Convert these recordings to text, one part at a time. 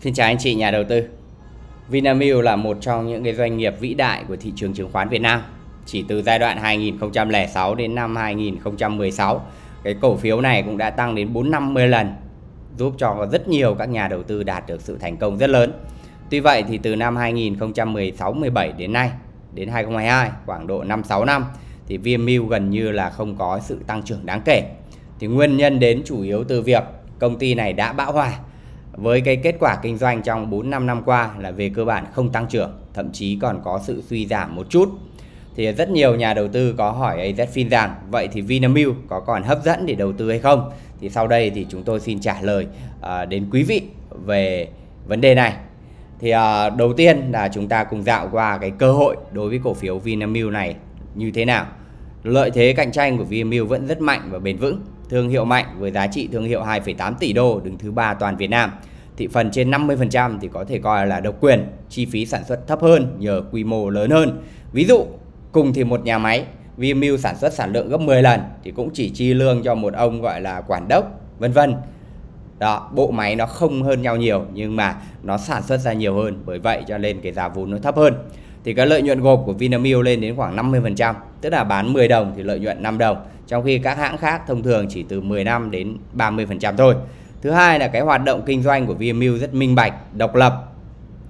Xin chào anh chị nhà đầu tư. Vinamilk là một trong những cái doanh nghiệp vĩ đại của thị trường chứng khoán Việt Nam. Chỉ từ giai đoạn 2006 đến năm 2016, cái cổ phiếu này cũng đã tăng đến 4 50 lần, giúp cho rất nhiều các nhà đầu tư đạt được sự thành công rất lớn. Tuy vậy thì từ năm 2016 17 đến nay đến 2022, khoảng độ 5 6 năm thì Vinamilk gần như là không có sự tăng trưởng đáng kể. Thì nguyên nhân đến chủ yếu từ việc công ty này đã bão hòa với cái kết quả kinh doanh trong 4 5 năm qua là về cơ bản không tăng trưởng, thậm chí còn có sự suy giảm một chút. Thì rất nhiều nhà đầu tư có hỏi AZFIN rằng vậy thì Vinamilk có còn hấp dẫn để đầu tư hay không? Thì sau đây thì chúng tôi xin trả lời uh, đến quý vị về vấn đề này. Thì uh, đầu tiên là chúng ta cùng dạo qua cái cơ hội đối với cổ phiếu Vinamilk này như thế nào. Lợi thế cạnh tranh của Vinamilk vẫn rất mạnh và bền vững thương hiệu mạnh với giá trị thương hiệu 2,8 tỷ đô đứng thứ ba toàn Việt Nam. Thị phần trên 50% thì có thể coi là độc quyền, chi phí sản xuất thấp hơn nhờ quy mô lớn hơn. Ví dụ, cùng thì một nhà máy, Vinamilk sản xuất sản lượng gấp 10 lần thì cũng chỉ chi lương cho một ông gọi là quản đốc, vân vân. Đó, bộ máy nó không hơn nhau nhiều nhưng mà nó sản xuất ra nhiều hơn, bởi vậy cho nên cái giá vốn nó thấp hơn. Thì cái lợi nhuận gộp của Vinamilk lên đến khoảng 50%, tức là bán 10 đồng thì lợi nhuận 5 đồng trong khi các hãng khác thông thường chỉ từ 15 đến 30% thôi. Thứ hai là cái hoạt động kinh doanh của Vinamilk rất minh bạch, độc lập.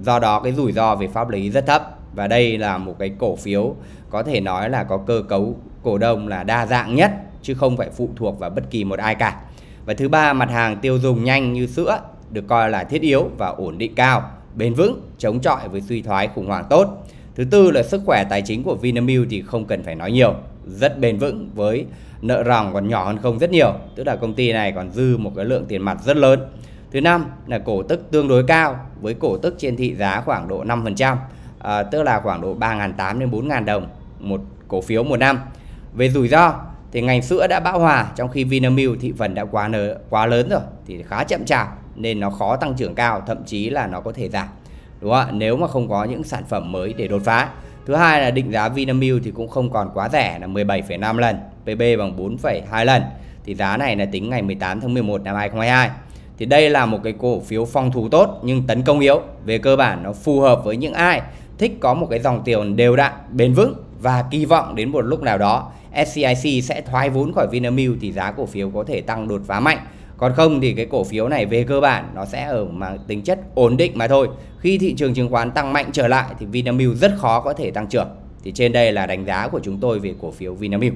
Do đó cái rủi ro về pháp lý rất thấp và đây là một cái cổ phiếu có thể nói là có cơ cấu cổ đông là đa dạng nhất chứ không phải phụ thuộc vào bất kỳ một ai cả. Và thứ ba, mặt hàng tiêu dùng nhanh như sữa được coi là thiết yếu và ổn định cao, bền vững, chống chọi với suy thoái khủng hoảng tốt. Thứ tư là sức khỏe tài chính của Vinamilk thì không cần phải nói nhiều, rất bền vững với nợ ròng còn nhỏ hơn không rất nhiều, tức là công ty này còn dư một cái lượng tiền mặt rất lớn. Thứ năm là cổ tức tương đối cao với cổ tức trên thị giá khoảng độ 5%, à, tức là khoảng độ 3.800 đến 4.000 đồng một cổ phiếu một năm. Về rủi ro thì ngành sữa đã bão hòa trong khi Vinamilk thị phần đã quá nở quá lớn rồi thì khá chậm chạp nên nó khó tăng trưởng cao, thậm chí là nó có thể giảm. Đúng không ạ? Nếu mà không có những sản phẩm mới để đột phá. Thứ hai là định giá Vinamilk thì cũng không còn quá rẻ là 17,5 lần, PB bằng 4,2 lần. Thì giá này là tính ngày 18 tháng 11 năm 2022. Thì đây là một cái cổ phiếu phòng thủ tốt nhưng tấn công yếu. Về cơ bản nó phù hợp với những ai thích có một cái dòng tiền đều đặn, bền vững và kỳ vọng đến một lúc nào đó SCIC sẽ thoái vốn khỏi Vinamilk thì giá cổ phiếu có thể tăng đột phá mạnh. Còn không thì cái cổ phiếu này về cơ bản nó sẽ ở mà tính chất ổn định mà thôi. Khi thị trường chứng khoán tăng mạnh trở lại thì Vinamilk rất khó có thể tăng trưởng. Thì trên đây là đánh giá của chúng tôi về cổ phiếu Vinamilk.